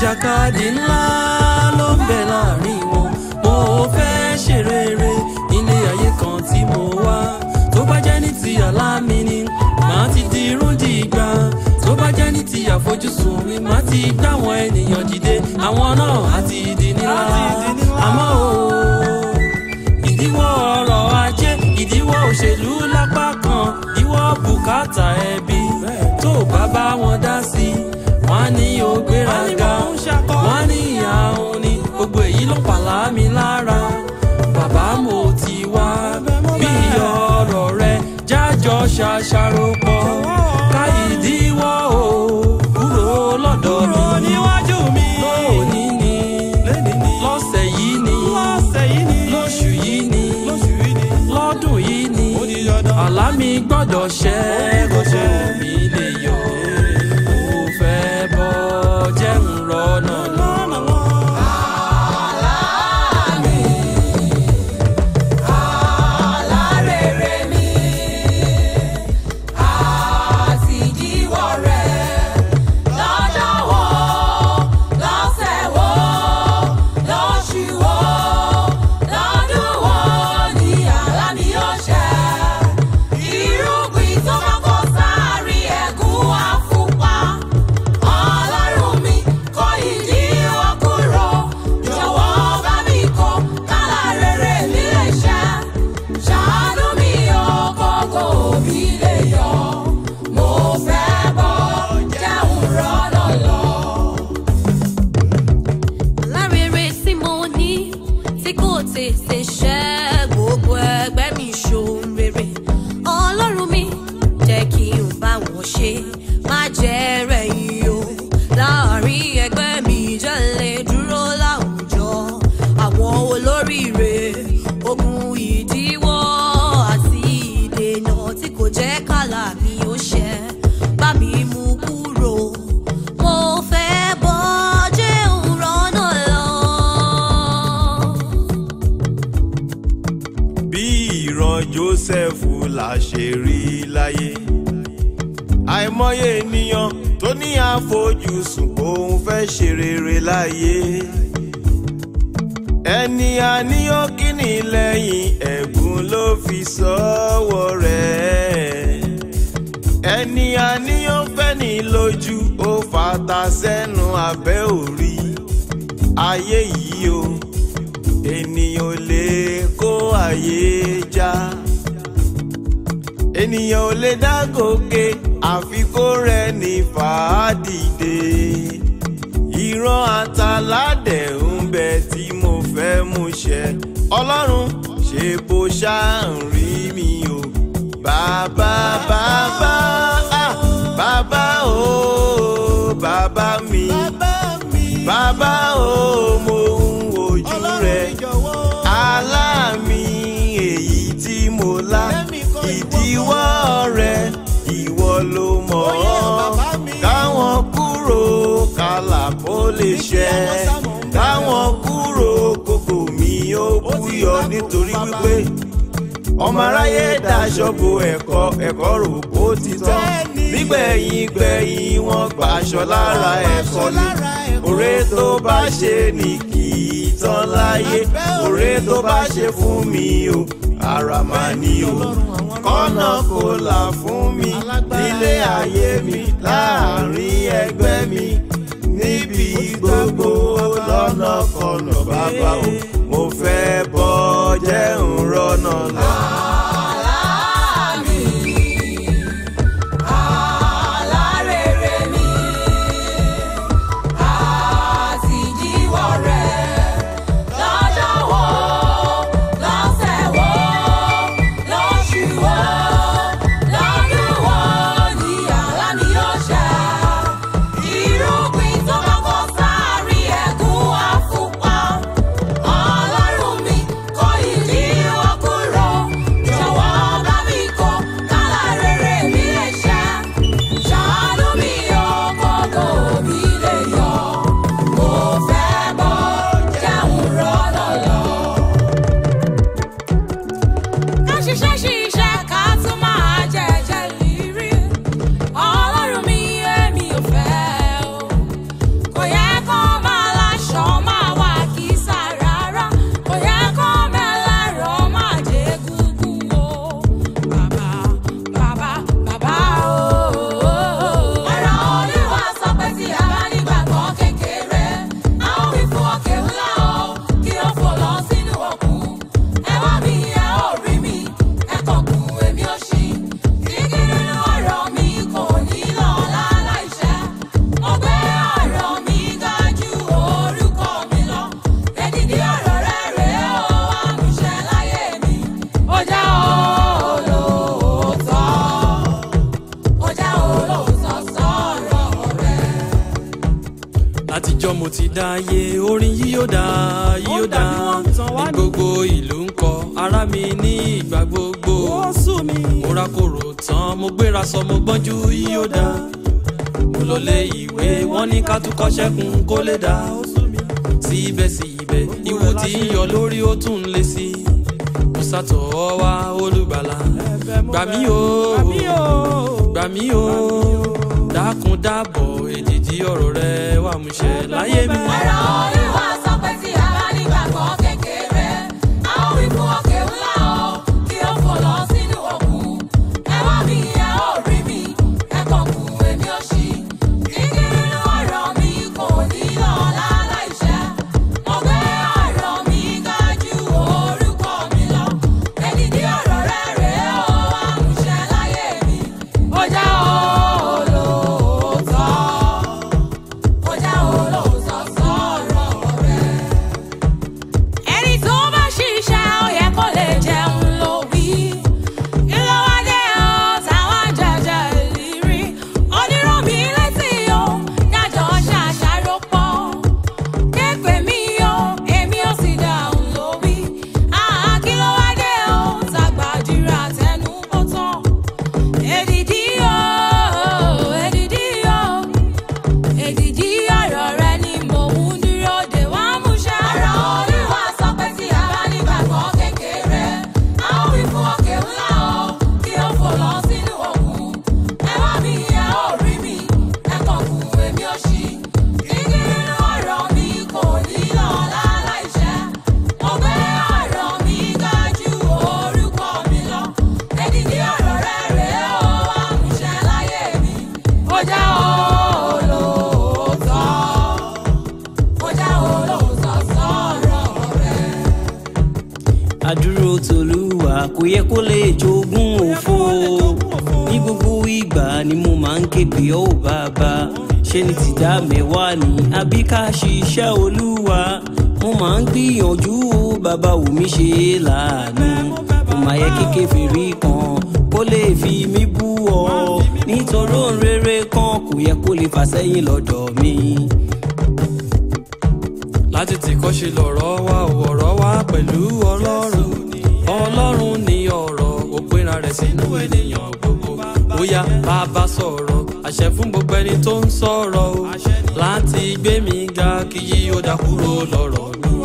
ìjàkadì ńlá ló ń bẹ láàrin wọn mo fẹ́ ṣèrere ilé ayé kan tí mo wá tó bá jẹ́ ní ti àlá mi ni màá ti di irun di ìgbà tó bá jẹ́ ní ti àfojúsùn mi màá ti gbá àwọn ènìyàn dìde àwọn náà àti ìdí nílá àmọ́ o ìdíwọ́ ọrọ̀ ajé ìdíwọ́ òṣèlú lápá kan ìwọ́ bùkátà ẹbí tó bá bá wọn dá sí i ṣakọ. wọ́n ní ìyá òun ni gbogbo èyí ló pàlà mi lára bàbá mo ti wá bí ọ̀rọ̀ rẹ jájọ́ ṣàṣàrò pọ̀ káyìdíwọ́ o kúrò lọ́dọ̀ mi. kúrò níwájú mi. lóòní ni lọ́sẹ̀ yìí ni lóṣù yìí ni lọ́dún yìí ni àlá mi gbọ́dọ̀ ṣẹ. ṣe rí láyé àìmọye ènìyàn tó ní àfojúsùn òun fẹ́ ṣe rere láyé ẹni àníyàn kíni lẹ́yìn ẹ̀gún ló fi sọ́wọ́ rẹ̀ ẹni àníyàn fẹ́ ní lójú ó fata sẹ́nu abẹ́ òrí ayé yìí o ènìyàn lè kó ayé já ènìyàn ò lè dá gòkè àfi kó rẹ̀ ní fàádìde ìran àtàládẹ̀ ń bẹ tí mo fẹ́ mú ṣẹ ọlọ́run ṣe bó ṣáà ń rí mi o bàbá bàbá. Ah. nítorí wípé ọmọ aráyé daṣọ bo ẹ̀kọ́ ẹ̀kọ́ rò bó nígbẹ̀yìn gbẹ̀yìn wọn gbàṣọ lára ẹ̀kọ́ ni òré tó bá ṣe ni kì í tán láyé òré tó bá ṣe fún mi o àràmà ni o kọ́nà kò là fún mi nílé ayé mi láàrin ẹgbẹ́ mi níbi gbogbo lọ́nà kọ́nà bàbá o fẹ́ bọ́ jẹ́ ń rọ́nà lọ. yí yóò dá yí yóò dá ní gbogbo ìlú ń kọ ara mi ní ìgbà gbogbo mo ra kòrò tán mo gbéra sọ mo gbọ́njú yí yóò dá mo lọ lé ìwé wọ́n ní ká tún kọ́ṣẹ́kùn kó lè dá síbẹ̀síbẹ̀ ìwò tí ń yọ lórí ó tún ń lé sí mo sàtọ̀ wá olùgbàlà gbà mí o gbà mí o dákúndábọ̀ èjìjí ọ̀rọ̀ rẹ wà múṣẹ láyé mi. ẹ̀rọ orí sọ pé tí a kò yẹ kó lè jogún òfò ní gbogbo ìgbà ni mo máa ń képe ó bàbá ṣé ní tìdá mẹ́wàá ni àbí ká ṣiṣẹ́ olúwa mo máa ń gbìyànjú ó bàbá wò mí ṣe láàánú mo máa yẹ kéke fèrè kan kó lè fi mí bú ọ nítorí òun rere kan kò yẹ kó lè fà sẹ́yìn mi láti tìkọ́ṣe lọ̀rọ̀ wa ọ̀rọ̀ wa pẹ̀lú ọlọ́run rẹ̀ sínú ènìyàn gbogbo bóyá bàbá sọ̀rọ̀ àṣẹ fún gbogbo ẹni tó ń sọ̀rọ̀ o láti gbé mi ga kí yí ó lọ́rọ̀ mi.